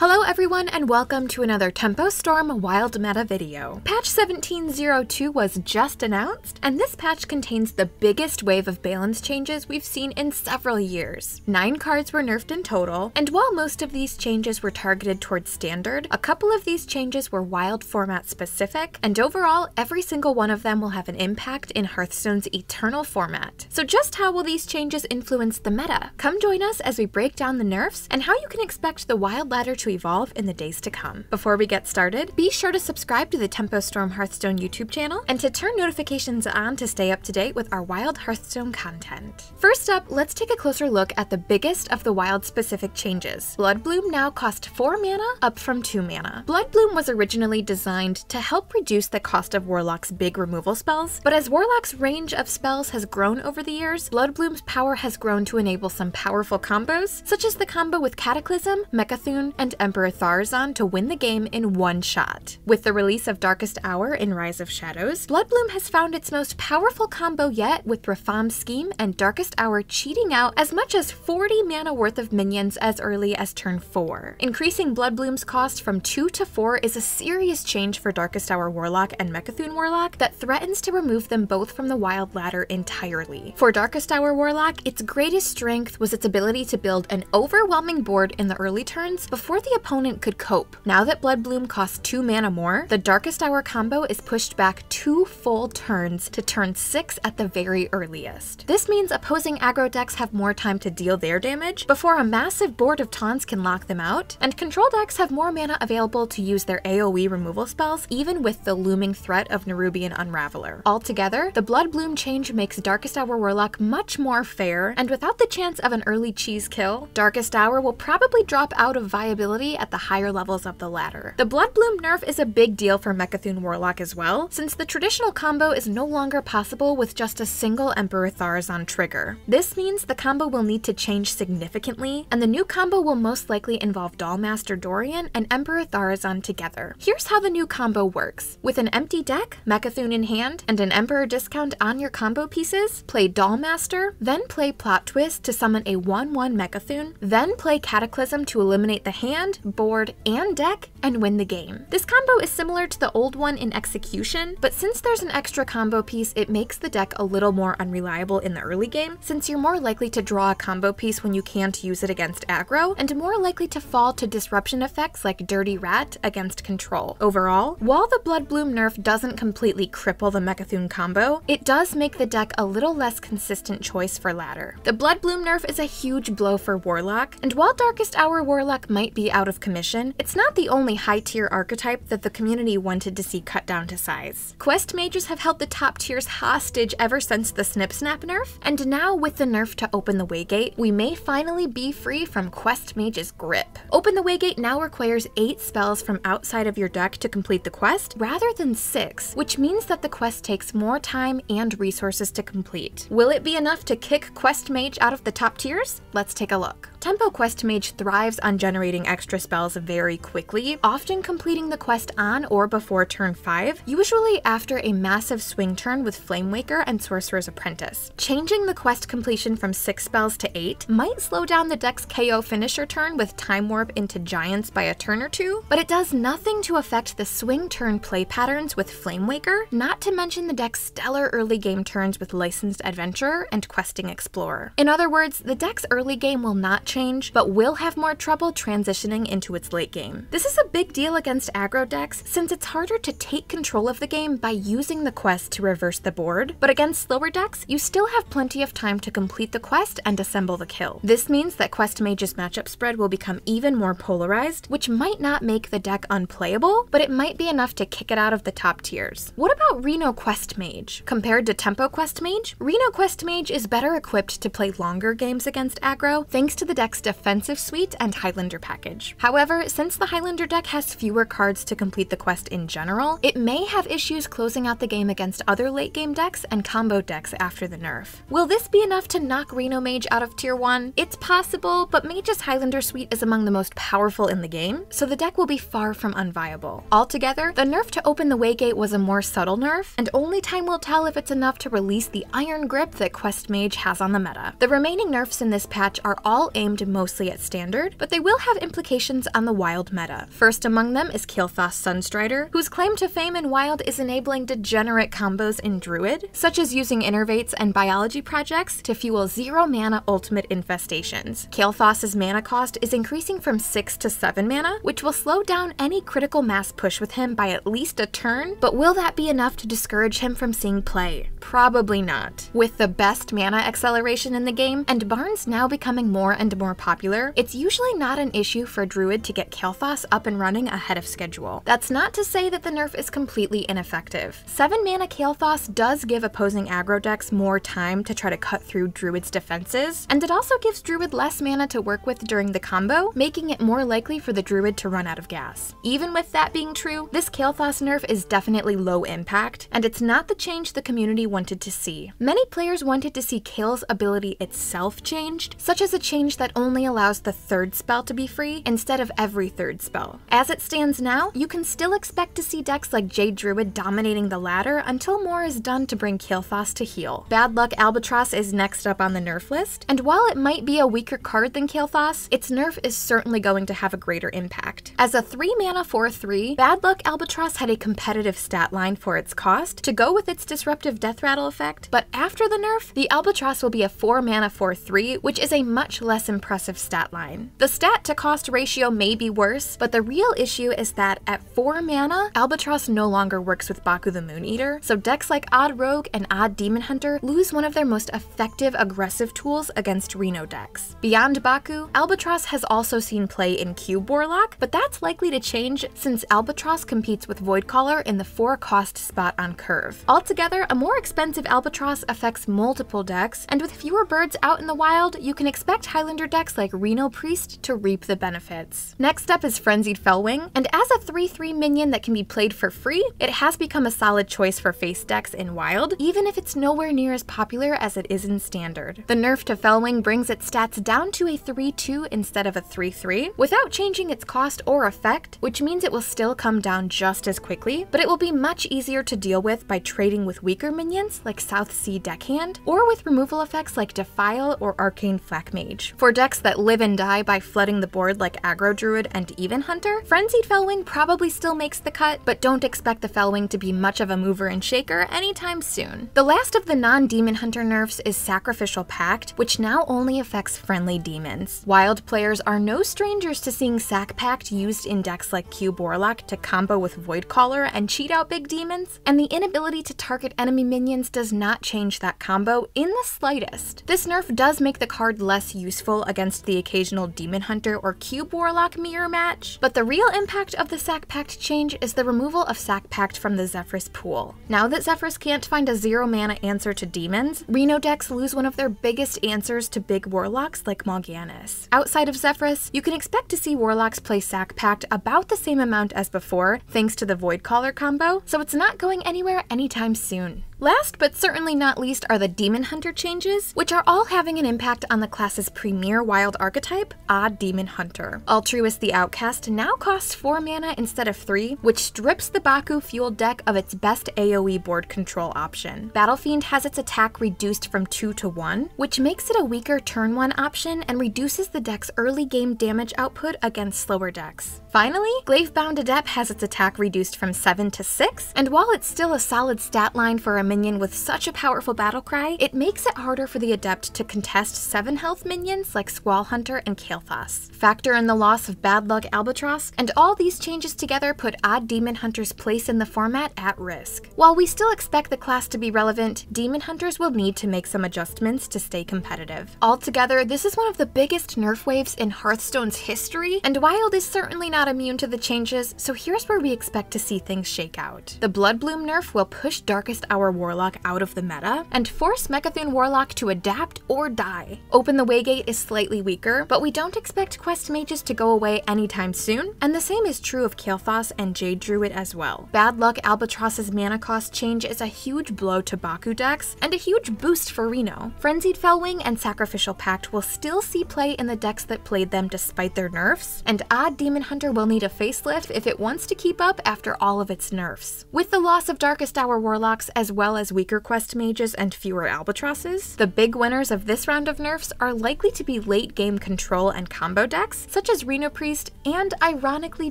Hello everyone and welcome to another Tempo Storm Wild Meta video. Patch 1702 was just announced, and this patch contains the biggest wave of balance changes we've seen in several years. Nine cards were nerfed in total, and while most of these changes were targeted towards standard, a couple of these changes were wild format specific, and overall, every single one of them will have an impact in Hearthstone's eternal format. So just how will these changes influence the meta? Come join us as we break down the nerfs and how you can expect the wild ladder to evolve in the days to come. Before we get started, be sure to subscribe to the Tempo Storm Hearthstone YouTube channel and to turn notifications on to stay up to date with our Wild Hearthstone content. First up, let's take a closer look at the biggest of the Wild specific changes. Blood Bloom now costs 4 mana, up from 2 mana. Blood Bloom was originally designed to help reduce the cost of Warlock's big removal spells, but as Warlock's range of spells has grown over the years, Blood Bloom's power has grown to enable some powerful combos, such as the combo with Cataclysm, Mecha'thun, and Emperor Thaurissan to win the game in one shot. With the release of Darkest Hour in Rise of Shadows, Bloodbloom has found its most powerful combo yet with Rafaam's Scheme and Darkest Hour cheating out as much as 40 mana worth of minions as early as turn 4. Increasing Bloodbloom's cost from 2 to 4 is a serious change for Darkest Hour Warlock and Mecha'thun Warlock that threatens to remove them both from the Wild Ladder entirely. For Darkest Hour Warlock, its greatest strength was its ability to build an overwhelming board in the early turns before the the opponent could cope. Now that Blood Bloom costs 2 mana more, the Darkest Hour combo is pushed back 2 full turns to turn 6 at the very earliest. This means opposing aggro decks have more time to deal their damage before a massive board of taunts can lock them out, and control decks have more mana available to use their AoE removal spells even with the looming threat of Nerubian Unraveler. Altogether, the Blood Bloom change makes Darkest Hour Warlock much more fair, and without the chance of an early cheese kill, Darkest Hour will probably drop out of viability at the higher levels of the ladder. The Blood Bloom nerf is a big deal for Mecha'thun Warlock as well, since the traditional combo is no longer possible with just a single Emperor Thaurissan trigger. This means the combo will need to change significantly, and the new combo will most likely involve Dollmaster Dorian and Emperor Thaurissan together. Here's how the new combo works. With an empty deck, Mecha'thun in hand, and an Emperor discount on your combo pieces, play Dollmaster, then play Plot Twist to summon a 1-1 Mecha'thun, then play Cataclysm to eliminate the hand hand, board, and deck and win the game. This combo is similar to the old one in execution, but since there's an extra combo piece, it makes the deck a little more unreliable in the early game, since you're more likely to draw a combo piece when you can't use it against aggro, and more likely to fall to disruption effects like Dirty Rat against control. Overall, while the Blood Bloom nerf doesn't completely cripple the Mecha'thun combo, it does make the deck a little less consistent choice for ladder. The Blood Bloom nerf is a huge blow for Warlock, and while Darkest Hour Warlock might be out of commission, it's not the only high tier archetype that the community wanted to see cut down to size. Quest mages have held the top tiers hostage ever since the Snip Snap nerf, and now with the nerf to Open the Waygate, we may finally be free from Quest Mage's grip. Open the Waygate now requires 8 spells from outside of your deck to complete the quest, rather than 6, which means that the quest takes more time and resources to complete. Will it be enough to kick Quest Mage out of the top tiers? Let's take a look. Tempo Quest Mage thrives on generating extra spells very quickly, often completing the quest on or before turn 5, usually after a massive swing turn with Flamewaker and Sorcerer's Apprentice. Changing the quest completion from 6 spells to 8 might slow down the deck's KO finisher turn with Time Warp into Giants by a turn or two, but it does nothing to affect the swing turn play patterns with Flamewaker, not to mention the deck's stellar early game turns with Licensed Adventurer and Questing Explorer. In other words, the deck's early game will not change, but will have more trouble transitioning into its late game. This is a big deal against aggro decks since it's harder to take control of the game by using the quest to reverse the board, but against slower decks, you still have plenty of time to complete the quest and assemble the kill. This means that Quest Mage's matchup spread will become even more polarized, which might not make the deck unplayable, but it might be enough to kick it out of the top tiers. What about Reno Quest Mage? Compared to Tempo Quest Mage, Reno Quest Mage is better equipped to play longer games against aggro thanks to the deck's defensive suite and Highlander package. However, since the Highlander deck has fewer cards to complete the quest in general, it may have issues closing out the game against other late game decks and combo decks after the nerf. Will this be enough to knock Reno Mage out of tier 1? It's possible, but Mage's Highlander suite is among the most powerful in the game, so the deck will be far from unviable. Altogether, the nerf to open the Waygate was a more subtle nerf, and only time will tell if it's enough to release the iron grip that Quest Mage has on the meta. The remaining nerfs in this patch are all aimed aimed mostly at standard, but they will have implications on the wild meta. First among them is Kael'thas Sunstrider, whose claim to fame in wild is enabling degenerate combos in Druid, such as using innervates and biology projects to fuel zero mana ultimate infestations. Kael'thas's mana cost is increasing from 6 to 7 mana, which will slow down any critical mass push with him by at least a turn, but will that be enough to discourage him from seeing play? Probably not. With the best mana acceleration in the game, and Barnes now becoming more and more popular, it's usually not an issue for Druid to get Kael'thas up and running ahead of schedule. That's not to say that the nerf is completely ineffective. 7 mana Kael'thas does give opposing aggro decks more time to try to cut through Druid's defenses, and it also gives Druid less mana to work with during the combo, making it more likely for the Druid to run out of gas. Even with that being true, this Kael'thas nerf is definitely low impact, and it's not the change the community wanted to see. Many players wanted to see Kael's ability itself changed, such as a change that only allows the third spell to be free instead of every third spell. As it stands now, you can still expect to see decks like Jade Druid dominating the ladder until more is done to bring Kael'thas to heel. Bad Luck Albatross is next up on the nerf list, and while it might be a weaker card than Kael'thas, its nerf is certainly going to have a greater impact. As a 3 mana 4-3, Bad Luck Albatross had a competitive stat line for its cost to go with its disruptive death rattle effect, but after the nerf, the Albatross will be a 4 mana 4-3, which is a much less impressive stat line. The stat to cost ratio may be worse, but the real issue is that at 4 mana, Albatross no longer works with Baku the Moon Eater, so decks like Odd Rogue and Odd Demon Hunter lose one of their most effective aggressive tools against Reno decks. Beyond Baku, Albatross has also seen play in Cube Warlock, but that's likely to change since Albatross competes with Voidcaller in the 4 cost spot on Curve. Altogether, a more expensive Albatross affects multiple decks, and with fewer birds out in the wild, you can expect Highlander decks like Reno Priest to reap the benefits. Next up is Frenzied Felwing, and as a 3-3 minion that can be played for free, it has become a solid choice for face decks in wild, even if it's nowhere near as popular as it is in standard. The nerf to Felwing brings its stats down to a 3-2 instead of a 3-3, without changing its cost or effect, which means it will still come down just as quickly, but it will be much easier to deal with by trading with weaker minions like South Sea Deckhand, or with removal effects like Defile or Arcane Flak Mage. For decks that live and die by flooding the board like Aggro Druid and Even Hunter, Frenzied Felwing probably still makes the cut, but don't expect the Felwing to be much of a mover and shaker anytime soon. The last of the non-Demon Hunter nerfs is Sacrificial Pact, which now only affects friendly demons. Wild players are no strangers to seeing Sac Pact used in decks like Cube Warlock to combo with Voidcaller and cheat out big demons, and the inability to target enemy minions does not change that combo in the slightest. This nerf does make the card less useful against the occasional Demon Hunter or Cube Warlock mirror match, but the real impact of the Sac Pact change is the removal of Sac Pact from the Zephrys pool. Now that Zephrys can't find a zero mana answer to demons, Reno decks lose one of their biggest answers to big warlocks like Mal'Ganis. Outside of Zephrys, you can expect to see warlocks play Sac Pact about the same amount as before, thanks to the Voidcaller combo, so it's not going anywhere anytime soon. Last but certainly not least are the Demon Hunter changes, which are all having an impact on the class's premier wild archetype, Odd Demon Hunter. Altruist the Outcast now costs 4 mana instead of 3, which strips the Baku fueled deck of its best AoE board control option. Battlefiend has its attack reduced from 2 to 1, which makes it a weaker turn 1 option and reduces the deck's early game damage output against slower decks. Finally, Glavebound Adept has its attack reduced from 7 to 6, and while it's still a solid stat line for a minion with such a powerful battle cry, it makes it harder for the Adept to contest 7 health minions like Squall Hunter and Kael'thas. Factor in the loss of Bad Luck Albatross, and all these changes together put Odd Demon Hunter's place in the format at risk. While we still expect the class to be relevant, Demon Hunters will need to make some adjustments to stay competitive. Altogether, this is one of the biggest nerf waves in Hearthstone's history, and Wild is certainly not immune to the changes, so here's where we expect to see things shake out. The Bloodbloom nerf will push Darkest Hour Warlock out of the meta, and force Mecha'thun Warlock to adapt or die. Open the Waygate is slightly weaker, but we don't expect Quest Mages to go away anytime soon, and the same is true of Kael'thas and Jade Druid as well. Bad Luck Albatross's mana cost change is a huge blow to Baku decks, and a huge boost for Reno. Frenzied Felwing and Sacrificial Pact will still see play in the decks that played them despite their nerfs, and Odd Demon Hunter roster will need a facelift if it wants to keep up after all of its nerfs. With the loss of Darkest Hour Warlocks as well as weaker quest mages and fewer albatrosses, the big winners of this round of nerfs are likely to be late game control and combo decks, such as Reno Priest and ironically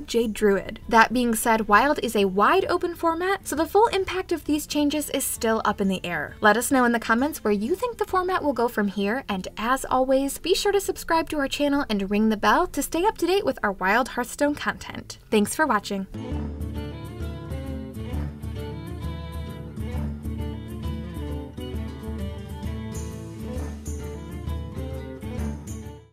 Jade Druid. That being said, Wild is a wide open format, so the full impact of these changes is still up in the air. Let us know in the comments where you think the format will go from here, and as always, be sure to subscribe to our channel and ring the bell to stay up to date with our Wild Hearthstone content. Thanks for watching.